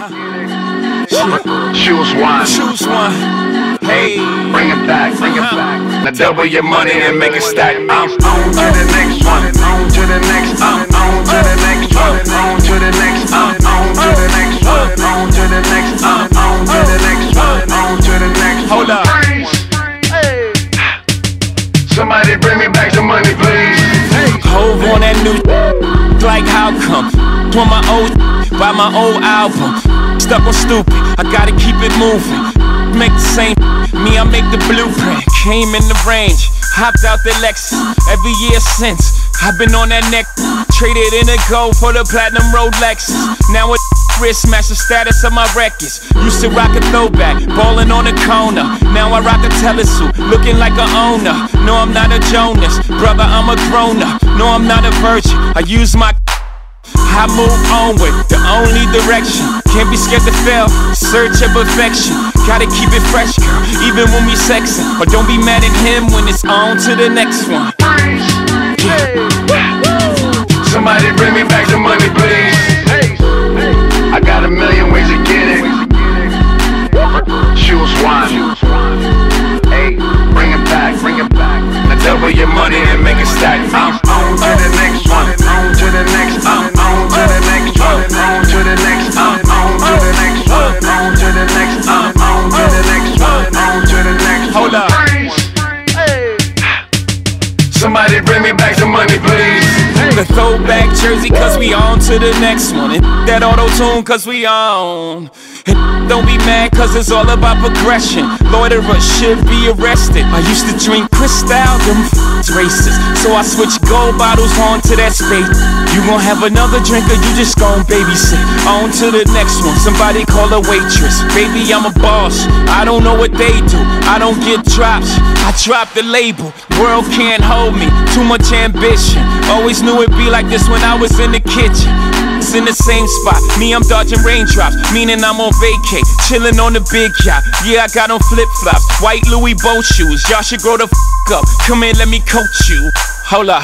Choose one. Choose one. Hey, bring it back, bring it uh-huh. back. Now double your money and make it stack. I'm on to the next one. On to the next. I'm on to the next one. On to the next. I'm uh-huh. uh-huh. on to the next one. On to the next. I'm on to the next one. On to the next. Hold up. Somebody bring me back some money, please. Hove on that new like how come? On my old by my old album. Stuck on stupid, I gotta keep it moving. Make the same me, I make the blueprint. Came in the range, hopped out the Lexus. Every year since, I've been on that neck. Traded in a gold for the platinum Rolexes. Now it wrist match the status of my records. Used to rock a throwback, ballin' on the corner. Now I rock a telesuit, looking like a owner. No, I'm not a Jonas, brother, I'm a grown up. No, I'm not a virgin. I use my I move onward, the only direction. Can't be scared to fail, search of perfection. Gotta keep it fresh, girl, even when we sexin'. But don't be mad at him when it's on to the next one. Somebody bring me back some money, please. Throwback jersey, cause we on to the next one. And that auto tune, cause we on. Don't be mad, cause it's all about progression. Loiterers should be arrested. I used to drink Cristal, them f- racist. So I switched gold bottles on to that space You gon' have another drink, or you just gon' babysit. On to the next one, somebody call a waitress. Baby, I'm a boss. I don't know what they do. I don't get drops. I drop the label. World can't hold me. Too much ambition. Always knew it'd be like this when I was in the kitchen. It's in the same spot. Me, I'm dodging raindrops, meaning I'm on vacay, chilling on the big yacht. Yeah, I got on flip flops, white Louis boat shoes. Y'all should grow the f up. Come here, let me coach you. Hold up.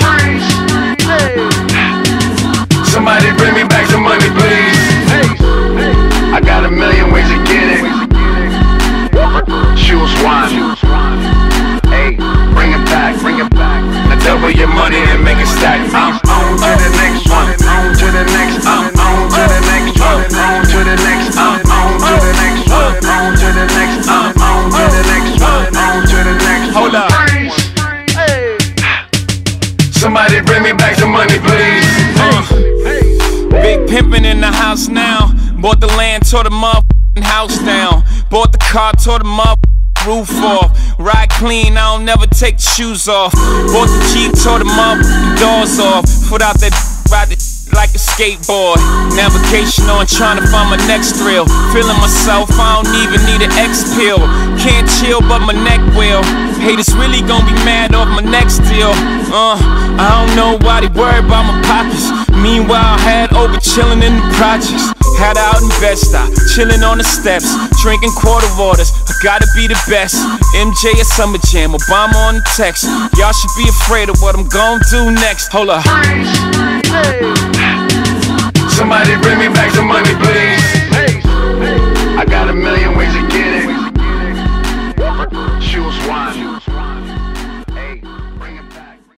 Money, please. Uh, big pimpin' in the house now. Bought the land, tore the motherfucking house down. Bought the car, tore the motherfucking roof off. Ride clean, I don't never take the shoes off. Bought the Jeep, tore the motherfucking doors off. Put out that ride the like a skateboard. Navigation on, trying to find my next thrill. Feeling myself, I don't even need an X pill. Can't chill, but my neck will. Haters really gonna be mad off my next deal. Uh, I don't know why they worry about my pockets. Meanwhile, I had over chillin' in the projects. Had out in Bed-Stuy, chillin' on the steps, drinking quarter waters. I gotta be the best. MJ at Summer Jam, Obama on the text. Y'all should be afraid of what I'm gonna do next. Hold up. Somebody bring me back some money, please.